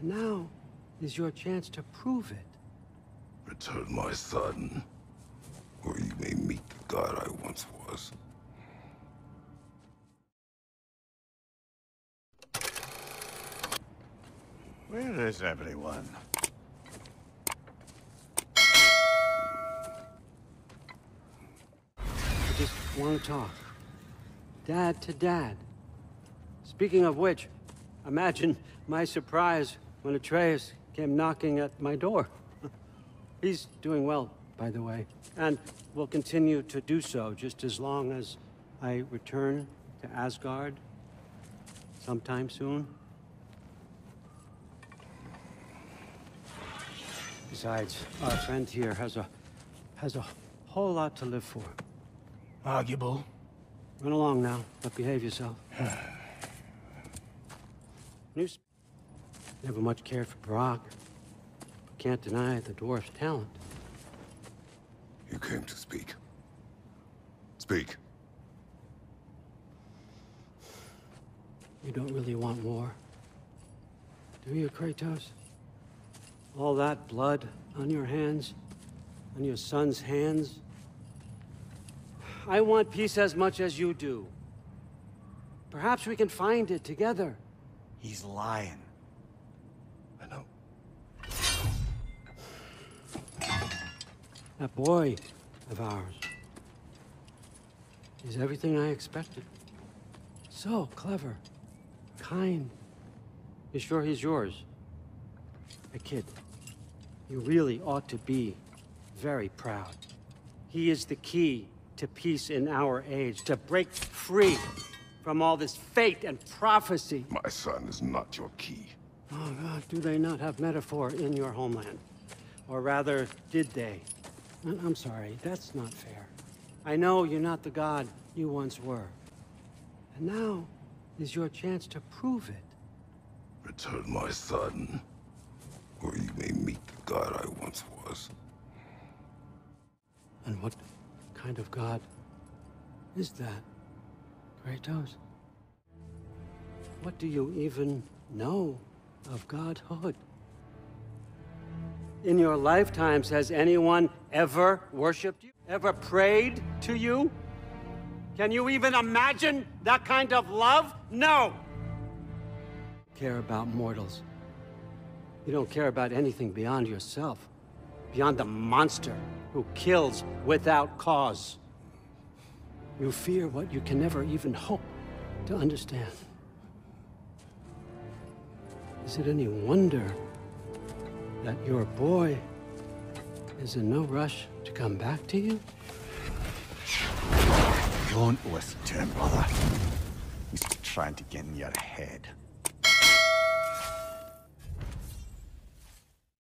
And now is your chance to prove it. Return my son, or you may meet the god I once was. Where is everyone? I just want to talk. Dad to dad. Speaking of which, imagine my surprise when Atreus came knocking at my door. He's doing well, by the way, and will continue to do so just as long as I return to Asgard sometime soon. Besides, our friend here has a has a whole lot to live for. Arguable. Run along now, but behave yourself. You sp- never much cared for Brok. but Can't deny the dwarf's talent. You came to speak. Speak. You don't really want war. Do you, Kratos? All that blood on your hands? On your son's hands? I want peace as much as you do. Perhaps we can find it together. He's lying. I know. That boy of ours is everything I expected. So clever, kind. You sure he's yours? A kid. You really ought to be very proud. He is the key to peace in our age, to break free from all this fate and prophecy. My son is not your key. Oh, God, do they not have metaphor in your homeland? Or rather, did they? I'm sorry, that's not fair. I know you're not the god you once were. And now is your chance to prove it. Return my son, or you may meet the god I once was. And what kind of god is that, Kratos? What do you even know of godhood? In your lifetimes, has anyone ever worshipped you? Ever prayed to you? Can you even imagine that kind of love? No! Care about mortals. You don't care about anything beyond yourself, beyond the monster who kills without cause. You fear what you can never even hope to understand. Is it any wonder that your boy is in no rush to come back to you? Don't listen to him, brother. He's trying to get in your head.